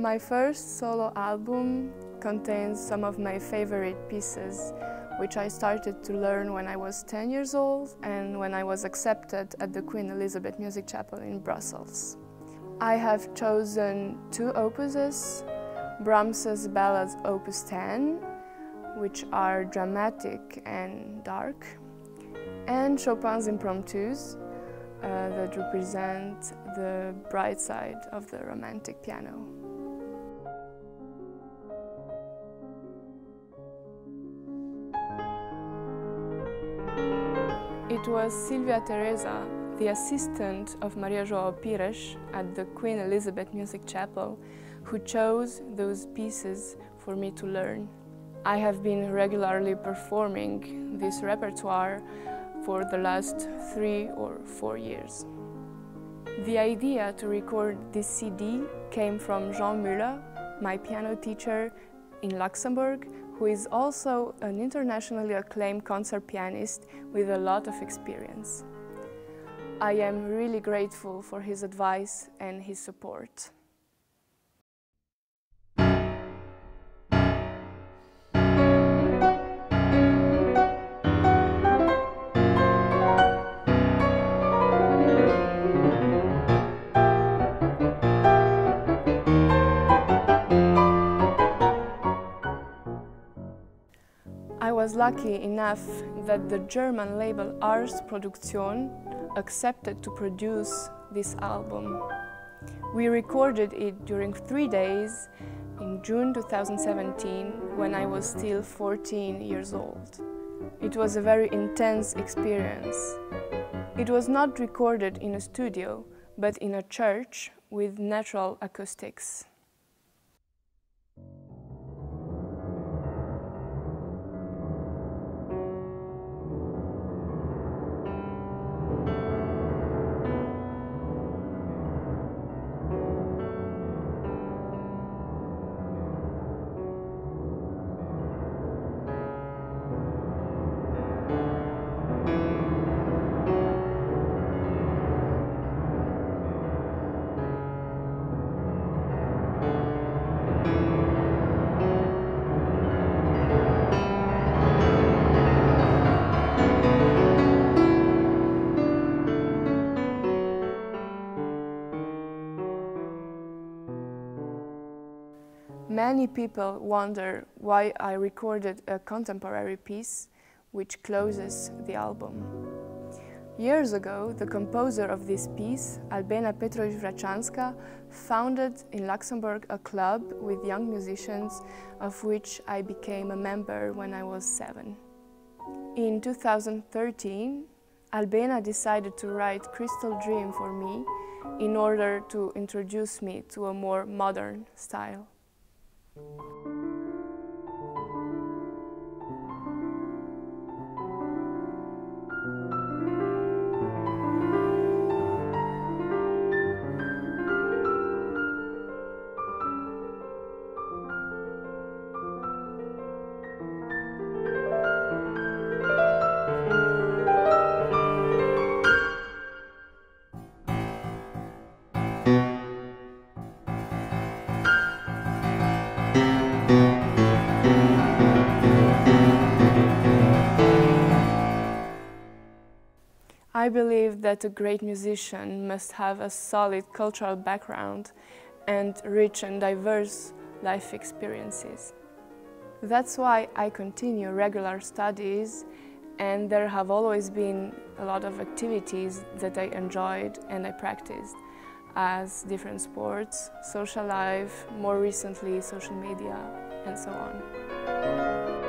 My first solo album contains some of my favorite pieces, which I started to learn when I was 10 years old and when I was accepted at the Queen Elisabeth Music Chapel in Brussels. I have chosen two opuses, Brahms's Ballads Opus 10, which are dramatic and dark, and Chopin's Impromptus, uh, that represent the bright side of the romantic piano. It was Sylvia Thereza, the assistant of Maria João Pires at the Queen Elisabeth Music Chapel, who chose those pieces for me to learn. I have been regularly performing this repertoire for the last three or four years. The idea to record this CD came from Jean Müller, my piano teacher in Luxembourg, who is also an internationally acclaimed concert pianist with a lot of experience. I am really grateful for his advice and his support. I was lucky enough that the German label Ars Produktion accepted to produce this album. We recorded it during three days in June 2017 when I was still 14 years old. It was a very intense experience. It was not recorded in a studio, but in a church with natural acoustics. Many people wonder why I recorded a contemporary piece which closes the album. Years ago, the composer of this piece, Albena Petrovic-Vratchanska, founded in Luxembourg a club with young musicians, of which I became a member when I was seven. In 2013, Albena decided to write Crystal Dream for me in order to introduce me to a more modern style. Thank you. I believe that a great musician must have a solid cultural background and rich and diverse life experiences. That's why I continue regular studies and there have always been a lot of activities that I enjoyed and I practiced as different sports, social life, more recently social media and so on.